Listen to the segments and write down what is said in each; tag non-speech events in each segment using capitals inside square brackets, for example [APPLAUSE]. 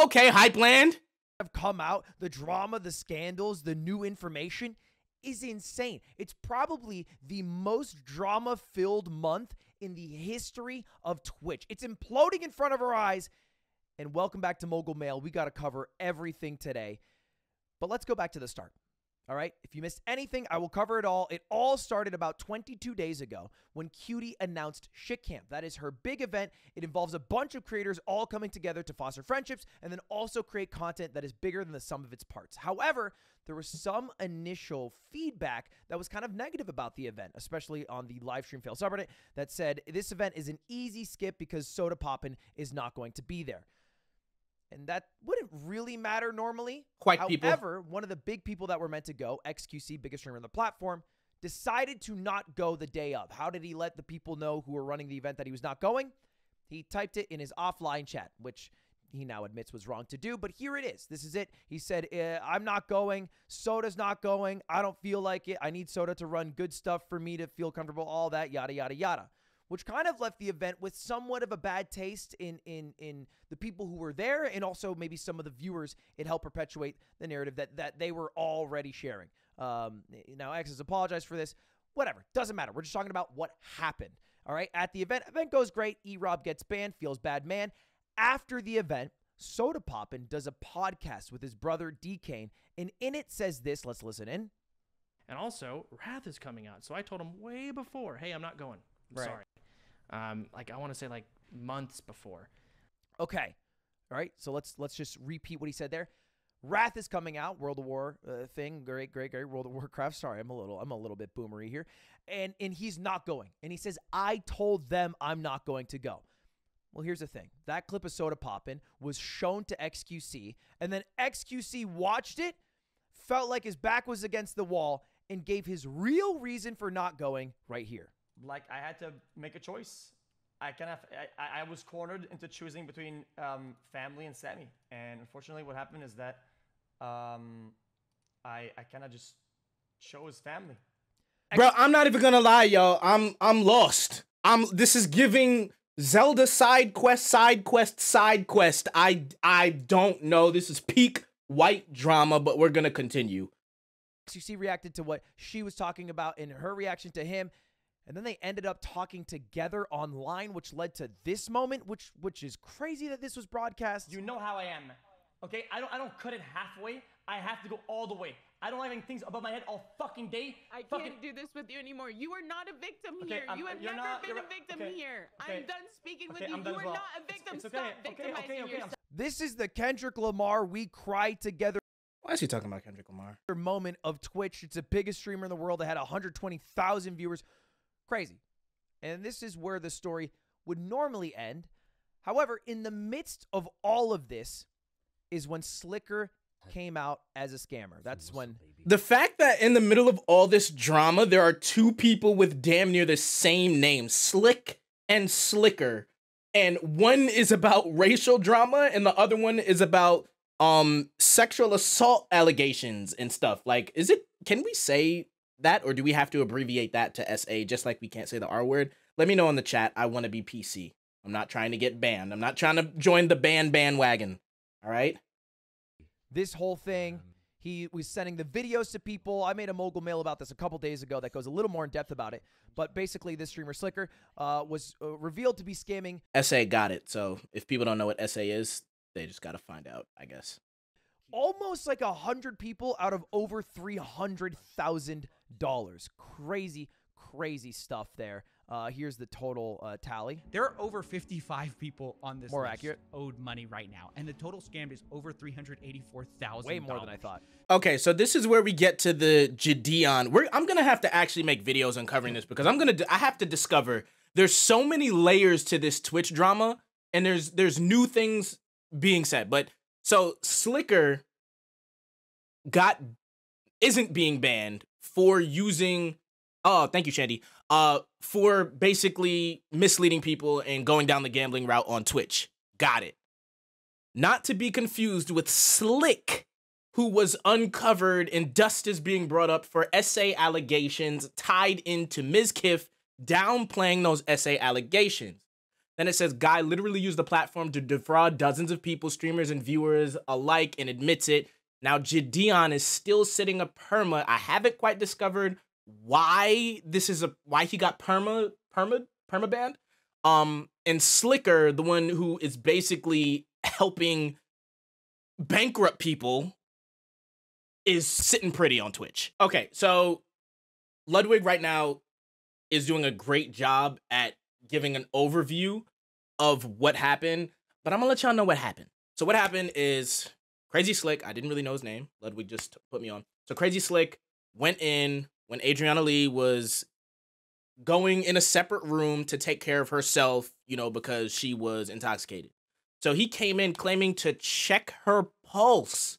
Okay, hype land. Have come out, the drama, the scandals, the new information is insane. It's probably the most drama filled month in the history of Twitch. It's imploding in front of our eyes. And welcome back to Mogul Mail. We got to cover everything today. But let's go back to the start. All right. If you missed anything, I will cover it all. It all started about 22 days ago when QT announced Shit Camp. That is her big event. It involves a bunch of creators all coming together to foster friendships and then also create content that is bigger than the sum of its parts. However, there was some initial feedback that was kind of negative about the event, especially on the live stream fail subreddit that said this event is an easy skip because Sodapoppin is not going to be there and that wouldn't really matter normally. Quite However, people. one of the big people that were meant to go, XQC, biggest streamer on the platform, decided to not go the day of. How did he let the people know who were running the event that he was not going? He typed it in his offline chat, which he now admits was wrong to do, but here it is. This is it. He said, eh, I'm not going. Soda's not going. I don't feel like it. I need Soda to run good stuff for me to feel comfortable, all that, yada, yada, yada which kind of left the event with somewhat of a bad taste in in in the people who were there and also maybe some of the viewers. It helped perpetuate the narrative that that they were already sharing. Um, now X has apologized for this. Whatever, doesn't matter. We're just talking about what happened. All right, at the event, event goes great. E Rob gets banned, feels bad man. After the event, Sodapoppin does a podcast with his brother D Kane, and in it says this. Let's listen in. And also, Wrath is coming out, so I told him way before, "Hey, I'm not going. I'm Right. sorry." Um, like I want to say like months before. Okay. All right. So let's let's just repeat what he said there. Wrath is coming out, World of War uh, thing, great, great, great. World of Warcraft. Sorry, I'm a little, I'm a little bit boomery here, and and he's not going, and he says I told them I'm not going to go. Well, here's the thing: that clip of Sodapoppin was shown to XQC, and then XQC watched it, felt like his back was against the wall, and gave his real reason for not going right here. Like I had to make a choice. I kind of I, I was cornered into choosing between um, family and Sammy, and unfortunately, what happened is that um, I I kind of just chose family. Bro, I'm not even gonna lie, yo. I'm I'm lost. I'm this is giving Zelda side quest, side quest, side quest. I I don't know. This is peak white drama, but we're gonna continue. XQC reacted to what she was talking about in her reaction to him. And then they ended up talking together online, which led to this moment, which which is crazy that this was broadcast. You know how I am, okay? I don't I don't cut it halfway. I have to go all the way. I don't have any things above my head all fucking day. I fucking, can't do this with you anymore. You are not a victim Okay, here. I'm- you have you're never not- been you're a victim Okay, here. okay, I'm done speaking with you. I'm done You as are well. not a victim. it's okay, Stop okay, okay, victimizing okay, I'm yourself. This is the Kendrick Lamar "We Cry Together" Why is he talking about Kendrick Lamar? moment of Twitch. It's the biggest streamer in the world. It had 120,000 viewers. Crazy. And this is where the story would normally end. However, in the midst of all of this is when Slicker came out as a scammer. That's when The fact that in the middle of all this drama, there are two people with damn near the same name, Slick and Slicker, and one is about racial drama and the other one is about um sexual assault allegations and stuff. Like, is it can we say that or do we have to abbreviate that to SA just like we can't say the R word? Let me know in the chat. I want to be PC. I'm not trying to get banned. I'm not trying to join the ban bandwagon. All right? this whole thing. He was sending the videos to people. I made a mogul mail about this a couple days ago that goes a little more in depth about it. But basically, this streamer Slicker uh, was uh, revealed to be scamming SA got it. So if people don't know what SA is, they just got to find out, I guess. almost like a hundred people out of over three hundred thousand dollars. Crazy, crazy stuff there. Uh, here's the total uh, tally. There are over 55 people on this More list accurate. owed money right now, and the total scammed is over 384,000. Way more than I thought. Okay, so this is where we get to the Jadeon. We're I'm gonna have to actually make videos uncovering this because I'm gonna I have to discover there's so many layers to this Twitch drama, and there's there's new things being said. But so Slicker got isn't being banned for using oh thank you Shandy uh for basically misleading people and going down the gambling route on Twitch. Got it. Not to be confused with Slick who was uncovered and dust is being brought up for SA allegations tied into Mizkif downplaying those SA allegations. Then it says guy literally used the platform to defraud dozens of people, streamers and viewers alike, and admits it. Now Gideon is still sitting a perma. I haven't quite discovered why this is a why he got perma perma perma banned. Um, and Slicker, the one who is basically helping bankrupt people, is sitting pretty on Twitch. Okay, so Ludwig right now is doing a great job at giving an overview of what happened, but I'm gonna let y'all know what happened. So what happened is Crazy Slick, I didn't really know his name. Ludwig just put me on. So Crazy Slick went in when Adrianah Lee was going in a separate room to take care of herself, you know, because she was intoxicated. So he came in claiming to check her pulse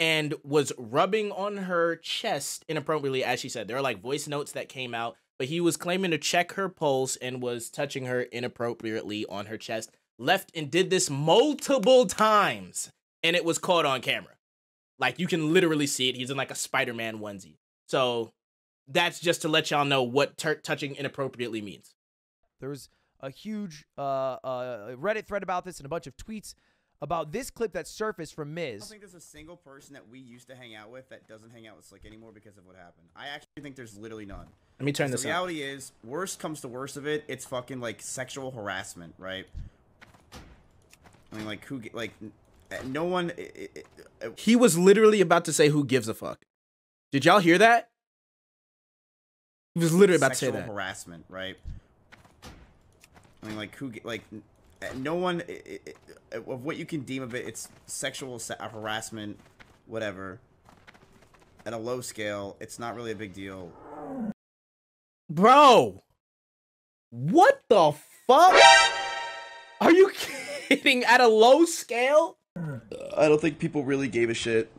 and was rubbing on her chest inappropriately, as she said. There are like voice notes that came out, but he was claiming to check her pulse and was touching her inappropriately on her chest. Left and did this multiple times, and it was caught on camera. Like you can literally see it. He's in like a Spider Man onesie. So that's just to let y'all know what tur touching inappropriately means. There was a huge uh, uh, Reddit thread about this and a bunch of tweets about this clip that surfaced from I don't Miz. think there's a single person that we used to hang out with that doesn't hang out with Slick anymore because of what happened. I actually think there's literally none. Let me turn The this up. reality is, worst comes to worst of it, it's fucking like sexual harassment, right? I mean, like who, ge- like, n- no one. i- i- i- uh, He was literally about to say, "Who gives a fuck?" Did y'all hear that? He was literally about to say sexual that. harassment, right? I mean, like who, like, uh, no one of what you can deem of it. It's sexual uh, harassment, whatever. At a low scale, it's not really a big deal. Bro, what the fuck? Are you [LAUGHS] kidding? At a low scale? I don't think people really gave a shit.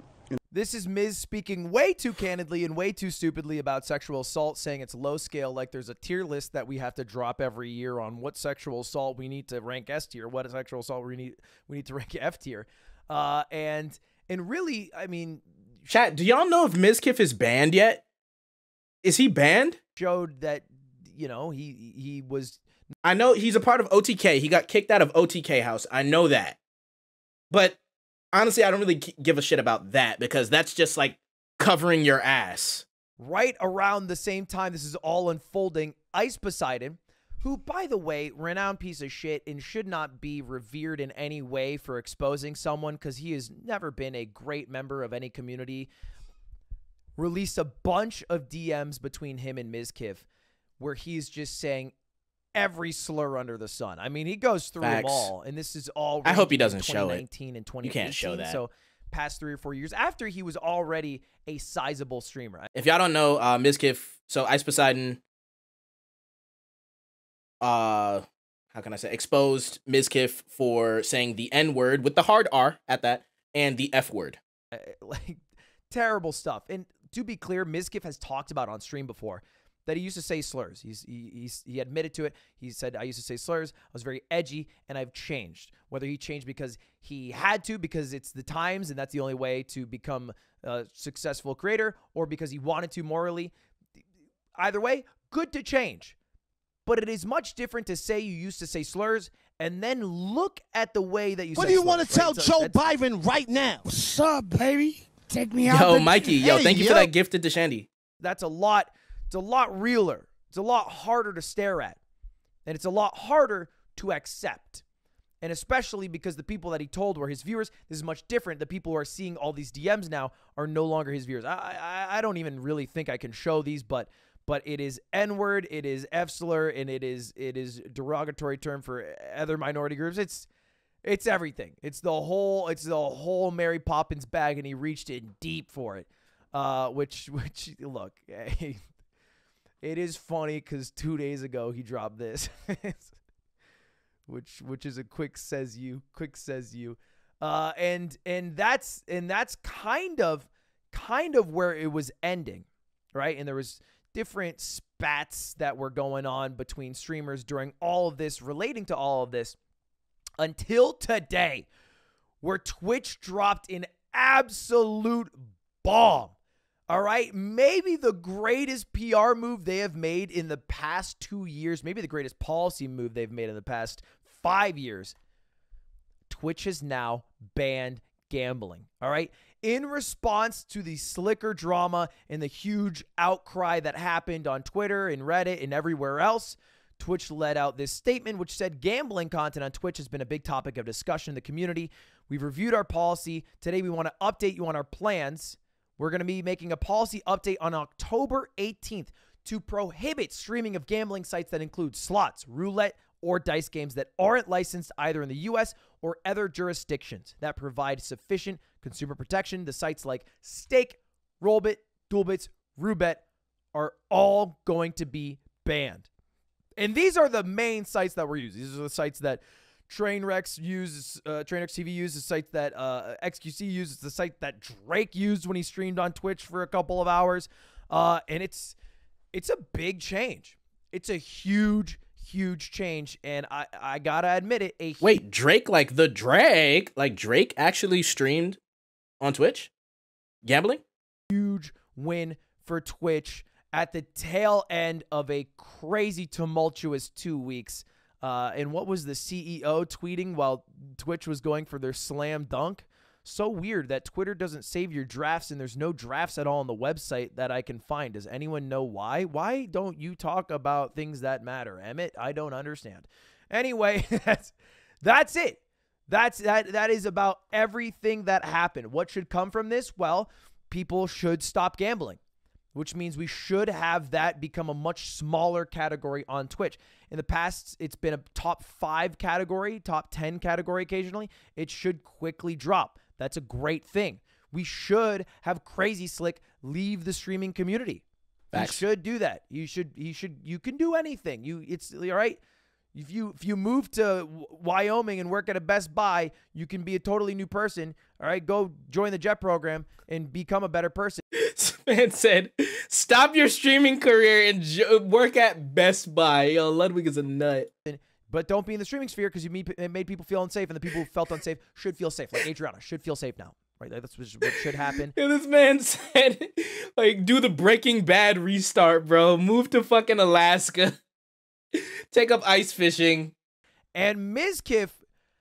This is Miz speaking way too candidly and way too stupidly about sexual assault, saying it's low scale, like there's a tier list that we have to drop every year on what sexual assault we need to rank S tier, what sexual assault we need we need to rank F tier, uh, and and really, I mean, Chat, do y'all know if Mizkif is banned yet? Is he banned? showed that you know he he was I know he's a part of OTK. He got kicked out of OTK house. I know that. But honestly, I don't really give a shit about that because that's just like covering your ass. right around the same time this is all unfolding, Ice Poseidon, who, by the way, renowned piece of shit and should not be revered in any way for exposing someone because he has never been a great member of any community, released a bunch of DMs between him and Mizkif where he's just saying every slur under the sun. I mean, he goes through them all, and this is all. I hope he doesn't show it. 2019 and 2018. You can't show that. So, past three or four years after he was already a sizable streamer. If y'all don't know, uh Mizkif, so Ice Poseidon uh how can I say exposed Mizkif for saying the N-word with the hard R at that and the F word. Uh, [LAUGHS] like terrible stuff. And to be clear, Mizkif has talked about on stream before that he used to say slurs. He's he, he's he admitted to it. He said I used to say slurs. I was very edgy, and I've changed. Whether he changed because he had to, because it's the times, and that's the only way to become a successful creator, or because he wanted to morally. Either way, good to change. But it is much different to say you used to say slurs and then look at the way that you What say do you slurs, want to tell right? So Joe Biden right now? What's up, baby? Take me out. Yo, Mikey, yo, Hey, thank you for that gifted to Shandy. that's a lot it's a lot realer. It's a lot harder to stare at. And it's a lot harder to accept. And especially because the people that he told were his viewers this is much different. The people who are seeing all these dms now are no longer his viewers. I i, I don't even really think i can show these but but it is n-word it is f-slur and it is it is derogatory term for other minority groups. It's it's everything. It's the whole it's the whole mary poppins bag and he reached in deep for it. Uh, which [LAUGHS] which look, [LAUGHS] it is funny because two days ago he dropped this, [LAUGHS] which which is a quick says you, quick says you, uh, and and that's and that's kind of kind of where it was ending, right? And there was different spats that were going on between streamers during all of this, relating to all of this, until today, where Twitch dropped an absolute bomb All right. Maybe the greatest PR move they have made in the past two years, maybe the greatest policy move they've made in the past five years. Twitch has now banned gambling. All right. In response to the slicker drama and the huge outcry that happened on Twitter and Reddit and everywhere else, Twitch let out this statement which said gambling content on Twitch has been a big topic of discussion in the community. We've reviewed our policy. Today, we want to update you on our plans. We're going to be making a policy update on October 18th to prohibit streaming of gambling sites that include slots, roulette, or dice games that aren't licensed either in the US or other jurisdictions that provide sufficient consumer protection. The sites like Stake, Rollbit, Duelbits, Roobet are all going to be banned. And these are the main sites that we're using. These are the sites that Trainwrecks uses, uh, Trainwrecks TV uses, the site that uh, XQC uses, the site that Drake used when he streamed on Twitch for a couple of hours. Uh, and it's it's a big change. It's a huge, huge change. And I, I gotta admit it. A Wait, Drake, like the Drake, like Drake actually streamed on Twitch, gambling. huge win for Twitch at the tail end of a crazy tumultuous two weeks. Uh, and what was the CEO tweeting while Twitch was going for their slam dunk? So weird that Twitter doesn't save your drafts and there's no drafts at all on the website that I can find. Does anyone know why? Why don't you talk about things that matter, Emmett? I don't understand. Anyway, [LAUGHS] that's that's it. That's that that is about everything that happened. What should come from this? Well, people should stop gambling, which means we should have that become a much smaller category on Twitch. In the past, it's been a top 5 category, top 10 category occasionally. It should quickly drop. That's a great thing. We should have Crazy Slick leave the streaming community. Facts. You should do that. You should you should you can do anything. You it's all right. If you if you move to Wyoming and work at a Best Buy, you can be a totally new person. All right, go join the Jet program and become a better person. [LAUGHS] This man said, "Stop your streaming career and work at Best Buy." Yo, Ludwig is a nut. But don't be in the streaming sphere because you made, it made people feel unsafe, and the people who felt unsafe should feel safe. Like Adriana should feel safe now, right? Like, That's what what should happen. [LAUGHS] Yeah, this man [LAUGHS] said, like, do the Breaking Bad restart, bro. Move to fucking Alaska. Take up ice fishing. And Mizkif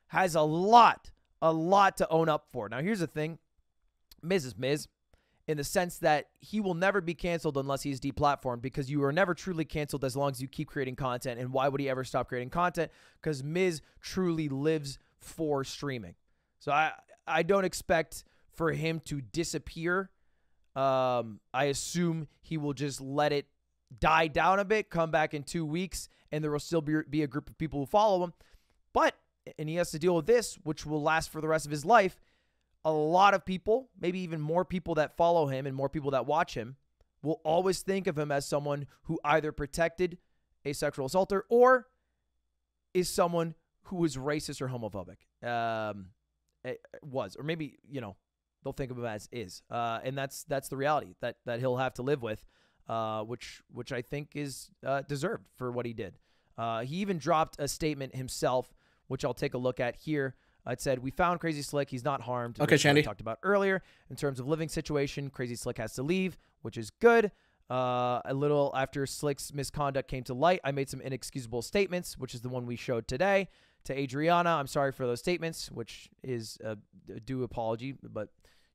has a lot, a lot to own up for. Now, here's the thing Miz is Miz in the sense that he will never be canceled unless he's deplatformed because you are never truly canceled as long as you keep creating content. And why would he ever stop creating content? Because Miz truly lives for streaming. So I, I don't expect for him to disappear. Um, I assume he will just let it die down a bit, come back in two weeks, and there will still be, be a group of people who follow him. But, and he has to deal with this, which will last for the rest of his life. A lot of people, maybe even more people that follow him and more people that watch him, will always think of him as someone who either protected a sexual assaulter or is someone who was racist or homophobic. Um, it was, or maybe you know, they'll think of him as is, uh, and that's that's the reality that that he'll have to live with, uh, which which I think is uh, deserved for what he did. Uh, he even dropped a statement himself, which I'll take a look at here. It said, "We found Crazy Slick. He's not harmed." Okay, Shandy. talked about earlier in terms of living situation. Crazy Slick has to leave, which is good. Uh, a little after Slick's misconduct came to light, I made some inexcusable statements, which is the one we showed today to Adriana. I'm sorry for those statements, which is a due apology, but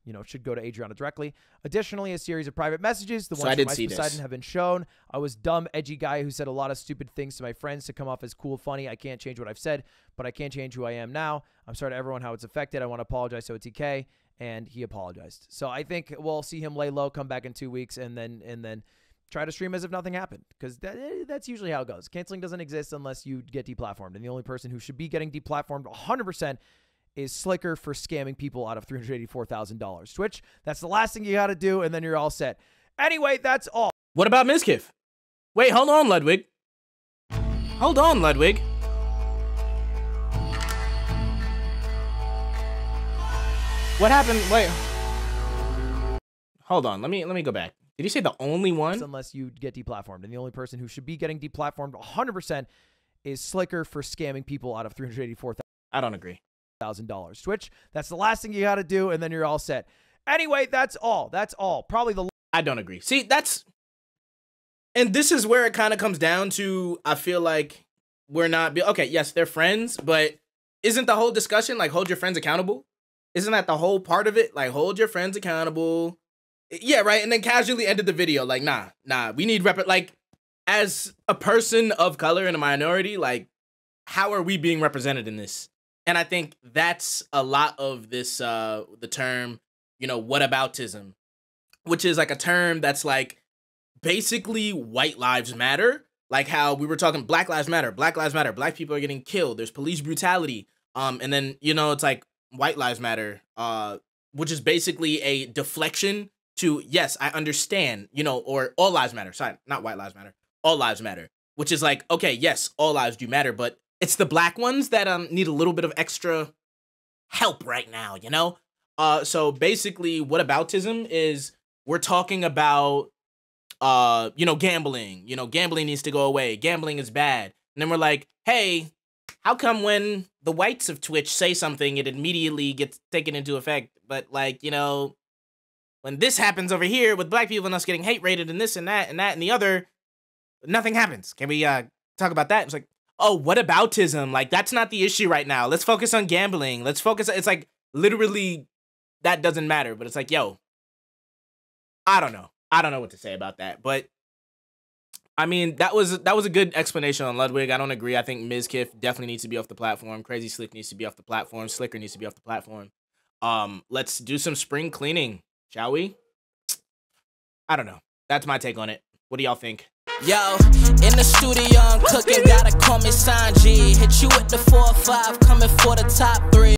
you know should go to Adriana directly. Additionally, a series of private messages, the So ones from Ice see this. Poseidon have been shown. I was dumb, edgy guy who said a lot of stupid things to my friends to come off as cool, funny. I can't change what I've said, but I can change who I am now. I'm sorry to everyone how it's affected. I want to apologize to OTK, and he apologized. So I think we'll see him lay low, come back in two weeks, and then and then try to stream as if nothing happened because that, eh, that's usually how it goes. Canceling doesn't exist unless you get deplatformed, and the only person who should be getting deplatformed 100% is Slicker for scamming people out of $384,000. Twitch, that's the last thing you got to do, and then you're all set. Anyway, that's all. What about Mizkif? Wait, hold on, Ludwig. Hold on, Ludwig. What happened? Wait. Hold on. Let me let me go back. Did you say the only one? Unless you get deplatformed, and the only person who should be getting deplatformed 100% is Slicker for scamming people out of 384,000. I don't agree. Thousand dollars. Twitch, that's the last thing you got to do, and then you're all set. Anyway, that's all. That's all. Probably the I don't agree. See, that's and this is where it kind of comes down to I feel like we're not be- okay, yes, they're friends, but isn't the whole discussion like hold your friends accountable? Isn't that the whole part of it? Like hold your friends accountable. Yeah, right. And then casually ended the video like, nah, nah, we need rep like as a person of color and a minority, like how are we being represented in this? And I think that's a lot of this uh the term, you know, what aboutism, which is like a term that's like basically white lives matter like how we were talking black lives matter black lives matter black people are getting killed there's police brutality um and then you know it's like white lives matter uh which is basically a deflection to yes i understand you know or all lives matter sorry not white lives matter all lives matter which is like okay yes all lives do matter but it's the black ones that um need a little bit of extra help right now you know uh so basically what whataboutism is we're talking about uh, you know, gambling. You know, gambling needs to go away. Gambling is bad. And then we're like, hey, how come when the whites of Twitch say something, it immediately gets taken into effect? But like, you know, when this happens over here with black people and us getting hate rated and this and that and that and the other, nothing happens. Can we uh talk about that? It's like, oh, what aboutism? Like that's not the issue right now. Let's focus on gambling. Let's focus. It's like literally that doesn't matter. But it's like, yo, I don't know. I don't know what to say about that, but I mean that was that was a good explanation on Ludwig. I don't agree. I think Mizkif definitely needs to be off the platform. Crazy Slick needs to be off the platform. Slicker needs to be off the platform. Um, let's do some spring cleaning, shall we? I don't know. That's my take on it. What do y'all think? Yo, in the studio, I'm cooking. Gotta call me Sanji. Hit you with the four or five, coming for the top three.